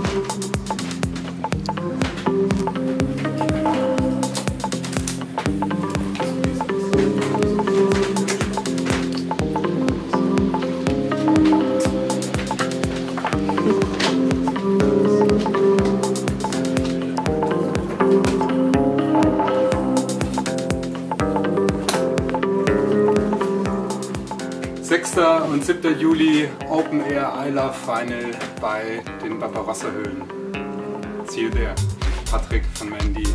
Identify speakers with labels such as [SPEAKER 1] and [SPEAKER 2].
[SPEAKER 1] thank you 6. und 7. Juli Open Air I Love Final bei den Barbarossa Höhlen. See you there. Patrick von Mandy.